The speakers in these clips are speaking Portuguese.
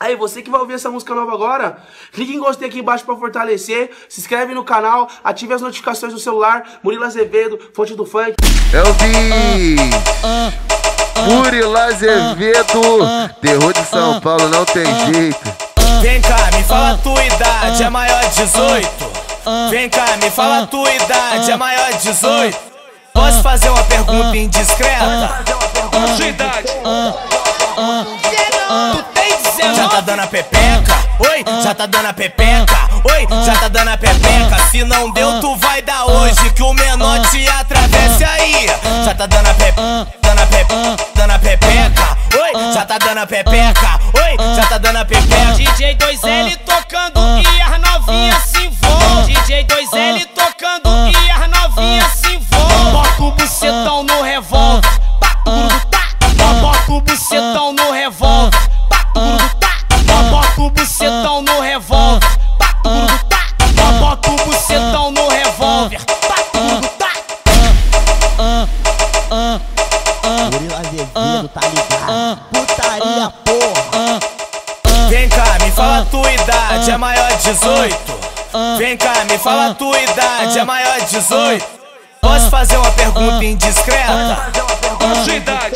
Aí, você que vai ouvir essa música nova agora, clique em gostei aqui embaixo pra fortalecer, se inscreve no canal, ative as notificações do celular, Murilo Azevedo, fonte do funk. É o Murilo Azevedo, terror de São Paulo, não tem jeito. Vem cá, me fala a tua idade, é maior de 18. Vem cá, me fala a tua idade, é maior de 18. Posso fazer uma pergunta indiscreta? Já tá dando a pepeca? Oi, já tá dando a pepeca? Oi, já tá dando a pepeca? Se não deu, tu vai dar hoje que o menor te atravesse aí. Já tá dando a pepeca, dando a pepeca, dando a pepeca. Oi, já tá dando a pepeca. Oi, já tá dando a pepeca. DJ 2L tocando e as novinhas se envolvem. DJ 2L tocando tá ligado? Putaria, porra. Vem cá, me fala a tua idade, é maior de 18. Vem cá, me fala a tua idade, é maior de 18. Posso fazer uma pergunta indiscreta? Sua idade.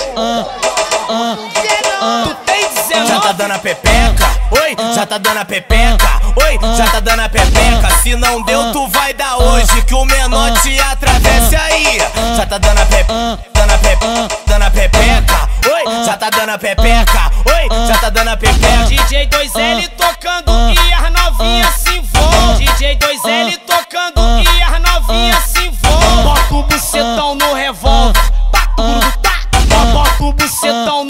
Tu tem 19? Já tá dando a pepeca? Oi, já tá dando a pepeca? Oi, já tá dando a pepeca? Se não deu, tu vai dar hoje que o menor te atravesse aí. Já tá a dando a pepeca, dando a pepeca. Oi, já tá dando a pepeca. Oi, já tá dando a pepeca. DJ 2L tocando e as novinhas se envolvem. DJ 2L tocando e as novinhas se envolvem. Bota o bucetão no revólver. Tá. Bota o bucetão